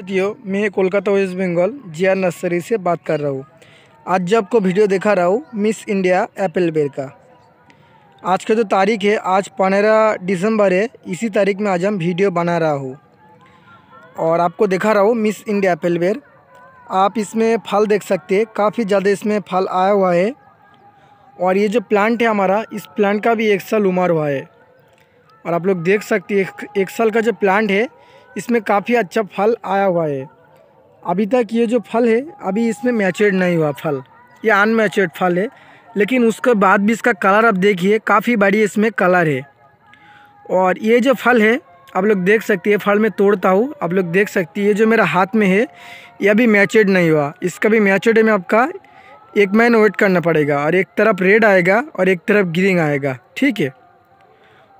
साथियों मैं Kolkata west Bengal G nursery से बात कर रहा हूँ। आज जो आपको वीडियो दिखा रहा हूँ मिस इंडिया एप्पल बेर का। आज का जो तारीख है आज पंद्रह दिसंबर है इसी तारीख में आज हम वीडियो बना रहा हूँ। और आपको दिखा रहा हूँ मिस इंडिया एप्पल बेर आप इसमें फल देख सकते हैं काफ़ी ज़्यादा इसमें फल आया हुआ है। और ये जो प्लांट है हमारा इस प्लांट का भी एक साल उम्र हुआ है। और आप लोग देख सकते एक, एक साल का जो प्लांट है इसमें काफ़ी अच्छा फल आया हुआ है। अभी तक ये जो फल है, अभी इसमें मैचेड नहीं हुआ फल। ये अनमैचेड फल है, लेकिन उसके बाद भी इसका कलर आप देखिए, काफ़ी बड़ी इसमें कलर है। और ये जो फल है, आप लोग देख सकते हैं फल में तोड़ता हूँ, आप लोग देख सकती है जो मेरा हाथ में है, ये अभी मैचेड नहीं हुआ। इसका भी मैचेड में आपका एक महीना वेट करना पड़ेगा, और एक तरफ़ रेड आएगा, और एक तरफ़ ग्रीन आएगा, ठीक है?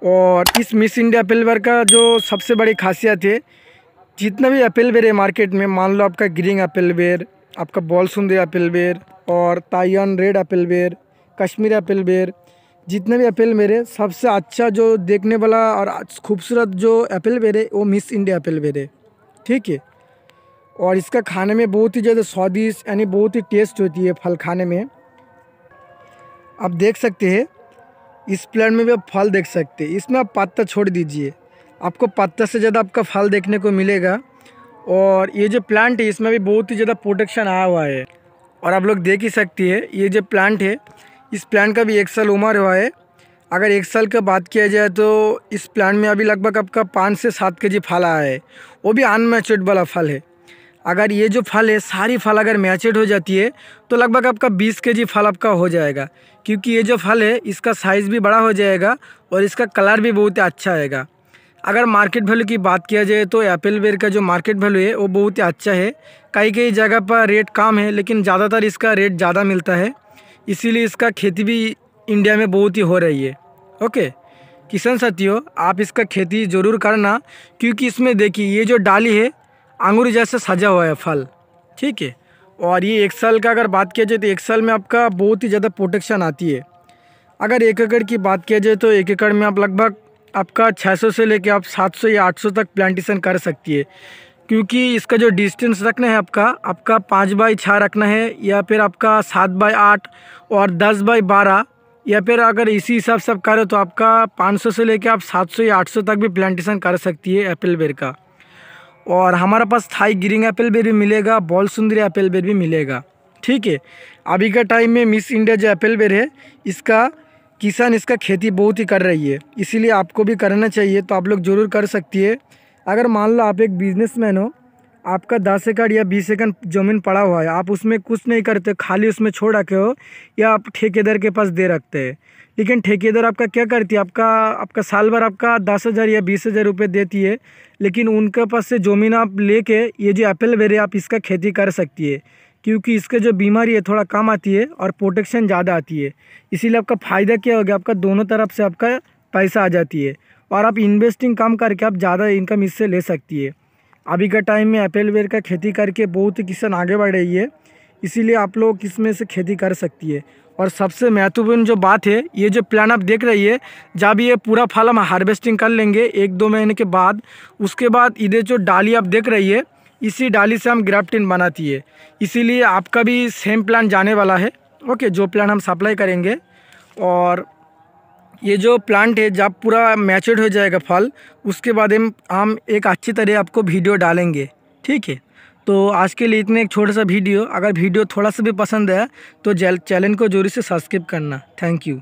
और इस मिस इंडिया बेर का जो सबसे बड़ी खासियत है, जितना भी एप्पल बेर है मार्केट में, मान लो आपका ग्रीन बेर आपका बॉल सुंदर एप्पल बेर और ताइवान रेड एप्पल बेर कश्मीर एप्पल बेर जितने भी बेर है, सबसे अच्छा जो देखने वाला और खूबसूरत जो एप्पल बेर है, वो मिस इंडिया एप्पल बेर है। ठीक है? और इसका खाने में बहुत ही ज़्यादा स्वादिष्ट यानी बहुत ही टेस्ट होती है फल खाने में। आप देख सकते हैं इस प्लांट में भी आप फल देख सकते हैं। इसमें आप पत्ता छोड़ दीजिए। आपको पत्ता से ज़्यादा आपका फल देखने को मिलेगा। और ये जो प्लांट है, इसमें भी बहुत ही ज़्यादा प्रोटेक्शन आया हुआ है। और आप लोग देख ही सकती है, ये जो प्लांट है, इस प्लांट का भी एक साल उम्र हुआ है। अगर एक साल का बात किया जाए तो इस प्लांट में अभी लगभग आपका पाँच से सात के जी फल आया है। वो भी अनमेच्योर्ड वाला फल है। अगर ये जो फल है, सारी फल अगर मैचेड हो जाती है तो लगभग आपका बीस के जी फल आपका हो जाएगा। क्योंकि ये जो फल है, इसका साइज़ भी बड़ा हो जाएगा और इसका कलर भी बहुत ही अच्छा आएगा। अगर मार्केट वैल्यू की बात किया जाए तो एप्पल बेर का जो मार्केट वैल्यू है, वो बहुत ही अच्छा है। कई कई जगह पर रेट कम है, लेकिन ज़्यादातर इसका रेट ज़्यादा मिलता है। इसीलिए इसका खेती भी इंडिया में बहुत ही हो रही है। ओके किसान साथियों, आप इसका खेती ज़रूर करना, क्योंकि इसमें देखिए, ये जो डाली है अंगूर जैसे सजा हुआ है फल। ठीक है? और ये एक साल का अगर बात किया जाए तो एक साल में आपका बहुत ही ज़्यादा प्रोटेक्शन आती है। अगर एक एकड़ की बात किया जाए तो एक एकड़ में आप लगभग आपका 600 से लेके आप 700 या 800 तक प्लांटेशन कर सकती है। क्योंकि इसका जो डिस्टेंस रखना है आपका आपका पाँच बाई छः रखना है या फिर आपका सात बाई आठ और दस बाई बारह या फिर अगर इसी हिसाब से आप करें तो आपका 500 से लेके आप 700 या 800 तक भी प्लांटेशन कर सकती है एप्पल बेर का। और हमारे पास थाई ग्रीन एप्पल बेर भी मिलेगा, बॉल सुंदरी एप्पल बेर भी मिलेगा। ठीक है? अभी का टाइम में मिस इंडिया जो एप्पल बेर है, इसका किसान इसका खेती बहुत ही कर रही है। इसीलिए आपको भी करना चाहिए तो आप लोग ज़रूर कर सकती है। अगर मान लो आप एक बिजनेसमैन हो आपका दस एकड़ या बीस एकड़ ज़मीन पड़ा हुआ है। आप उसमें कुछ नहीं करते, खाली उसमें छोड़ रखे हो या आप ठेकेदार के पास दे रखते हैं। लेकिन ठेकेदार आपका क्या करती है? आपका आपका साल भर आपका दस हज़ार या बीस हज़ार रुपये देती है, लेकिन उनके पास से ज़मीन आप लेके, ये जो एप्पल बेरे आप इसका खेती कर सकती है, क्योंकि इसके जो बीमारी है, थोड़ा कम आती है और प्रोटेक्शन ज़्यादा आती है। इसीलिए आपका फ़ायदा क्या हो गया? आपका दोनों तरफ़ से आपका पैसा आ जाती है और आप इन्वेस्टिंग कम करके आप ज़्यादा इनकम इससे ले सकती है। अभी का टाइम में एप्पल वेयर का खेती करके बहुत ही किसान आगे बढ़ रही है। इसीलिए आप लोग इसमें से खेती कर सकती है? और सबसे महत्वपूर्ण जो बात है, ये जो प्लान आप देख रही है, जब ये पूरा फल हम हार्वेस्टिंग कर लेंगे एक दो महीने के बाद, उसके बाद इधर जो डाली आप देख रही है, इसी डाली से हम ग्राफ्टिन बनाती है। इसीलिए आपका भी सेम प्लान जाने वाला है। ओके जो प्लान हम सप्लाई करेंगे, और ये जो प्लांट है, जब पूरा मैचर्ड हो जाएगा फल, उसके बाद हम हम एक अच्छी तरह आपको वीडियो डालेंगे, ठीक है? तो आज के लिए इतने, एक छोटा सा वीडियो अगर वीडियो थोड़ा सा भी पसंद है तो चैनल को जोरी से सब्सक्राइब करना। Thank you